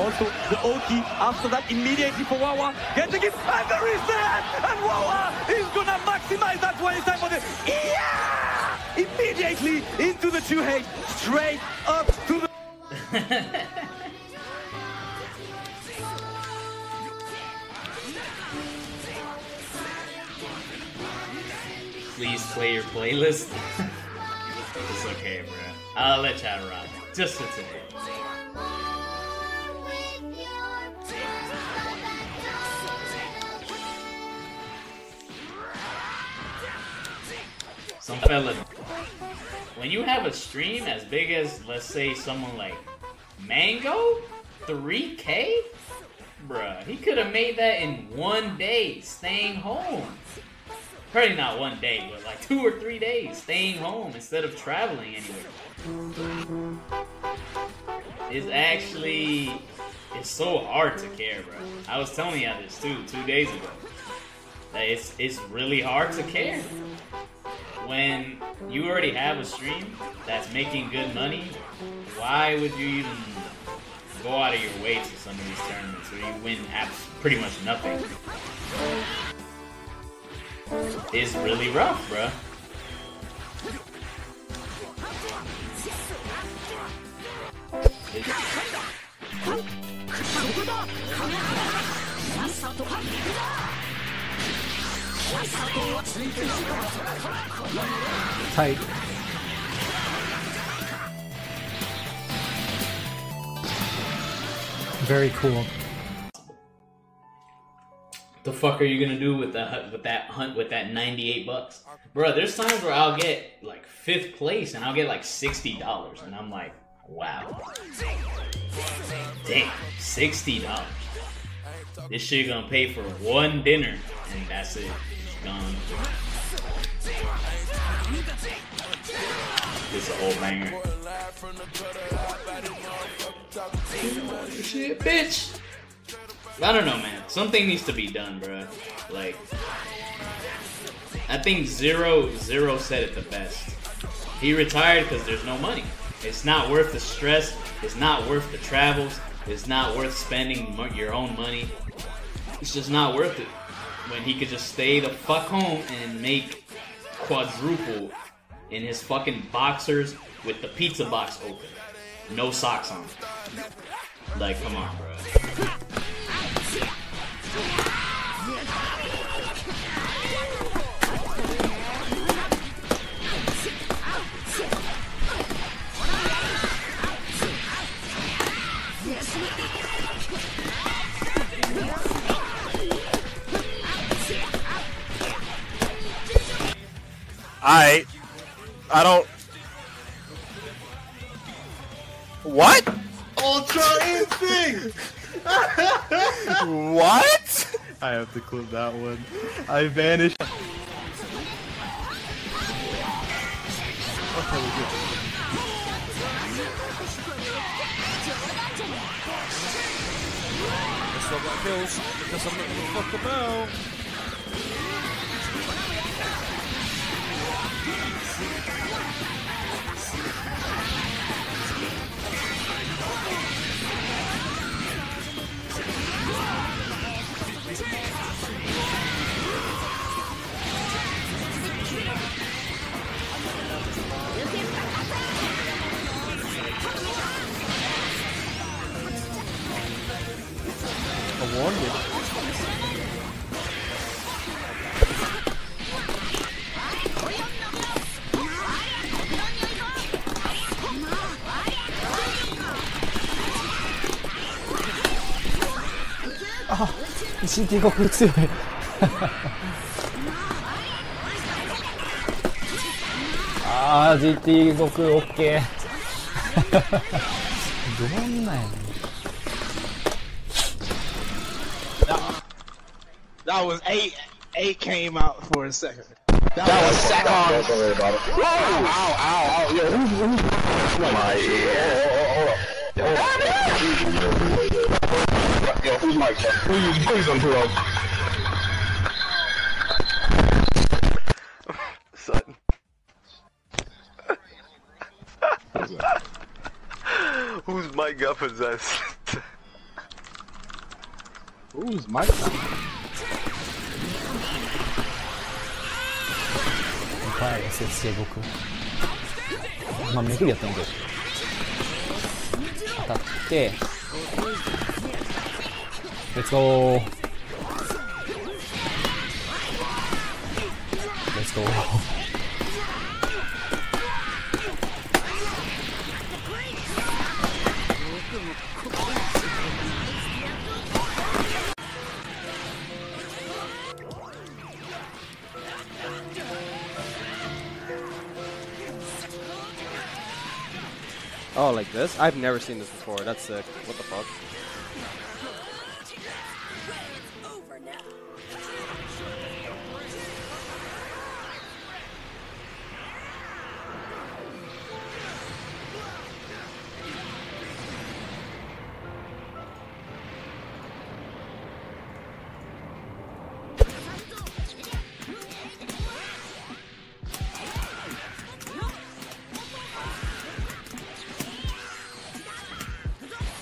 Also, the Oki after that immediately for Wawa. Getting it, and there is that! And Wawa is gonna maximize that 20 time for the. Yeah! Immediately into the 2 H, straight up to the. Please play your playlist. it's okay, bro. I'll let y'all rock. Just for today. Some fella. When you have a stream as big as, let's say, someone like Mango, 3K? Bruh, he could have made that in one day, staying home. Probably not one day, but like two or three days, staying home instead of traveling anywhere. It's actually, it's so hard to care, bro. I was telling you this too, two days ago. That it's, it's really hard to care. When you already have a stream that's making good money, why would you even go out of your way to some of these tournaments where you win pretty much nothing? It's really rough, bruh. Tight. Very cool. the fuck are you gonna do with that with that hunt with that 98 bucks bro there's times where i'll get like fifth place and i'll get like 60 dollars and i'm like wow damn 60 dollars this shit gonna pay for one dinner and that's it gone this a whole banger shit bitch I don't know, man. Something needs to be done, bro. Like, I think Zero Zero said it the best. He retired because there's no money. It's not worth the stress. It's not worth the travels. It's not worth spending your own money. It's just not worth it. When he could just stay the fuck home and make quadruple in his fucking boxers with the pizza box open, no socks on. Like, come on, bro. I I don't What? Ultra Instinct! What? I have to clip that one. I vanished. Okay, we're good. I still got kills because I'm not gonna fuck about. すごい! 아, GT 거꾸로強い. 아, GT 거꾸로 오케이. 너무나요. That was eight. Eight came out for a second. That, was Sakon. Don't worry about it. Whoa! Ow! Ow! Ow! Yo, who's who's? My, off his mic, sir. Please, please don't do that. Son. Who's Mike up possessed? Who's Mike? Pai, esse é Goku. Mam ne kujat ten Goku. Tak, ty. Let's go. Let's go. oh, like this? I've never seen this before. That's sick. What the fuck?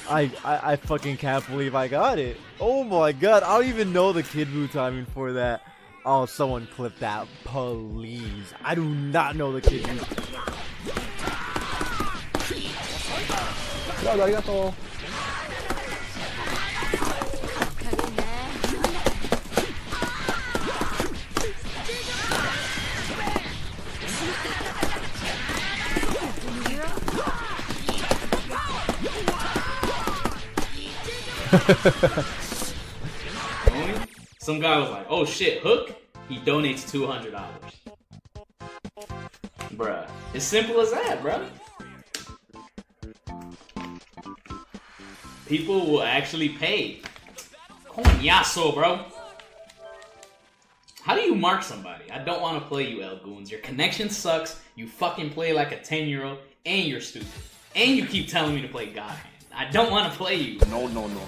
I, I I fucking can't believe I got it. Oh my god, I don't even know the Kid Buu timing for that. Oh, someone clip that, please. I do not know the Kid Buu. Some guy was like, "Oh shit, Hook." He donates two hundred dollars. Bruh, it's simple as that, bruh. People will actually pay. Coñazo, bro. How do you mark somebody? I don't want to play you, El Goons. Your connection sucks. You fucking play like a 10 year old, and you're stupid. And you keep telling me to play God Hand. I don't want to play you. No, no, no.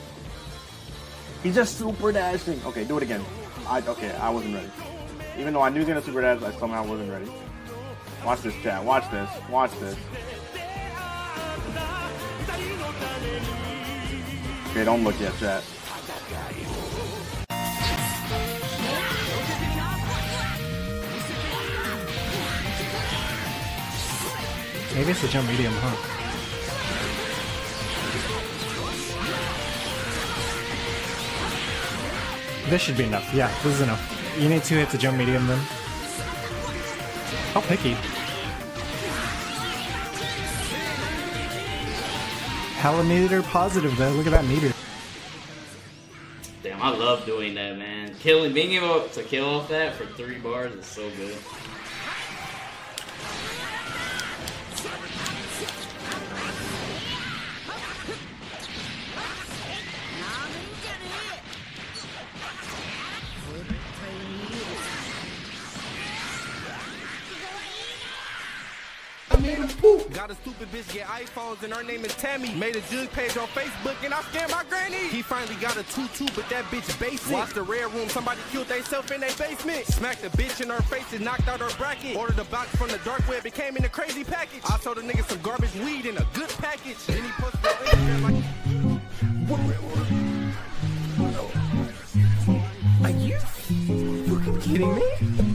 He's just super dashing. Okay, do it again. I okay, I wasn't ready. Even though I knew he was gonna super dash, I somehow wasn't ready. Watch this, chat. Watch this. Watch this. Okay, don't look yet, chat. Maybe it's the jump medium, huh? This should be enough. Yeah, this is enough. You need two hits to jump medium then. How picky. Hella meter positive though. Look at that meter. Damn, I love doing that, man. Killing, being able to kill off that for three bars is so good. Got a stupid bitch get iPhones and her name is Tammy. Made a jug page on Facebook and I scammed my granny. He finally got a tutu, but that bitch basic. Watch the rare room, somebody killed theyself in their basement. Smacked the bitch in her face and knocked out her bracket. Ordered a box from the dark web, it came in a crazy package. I sold a nigga some garbage weed in a good package. Then he posted on Instagram like. Are you fucking kidding me?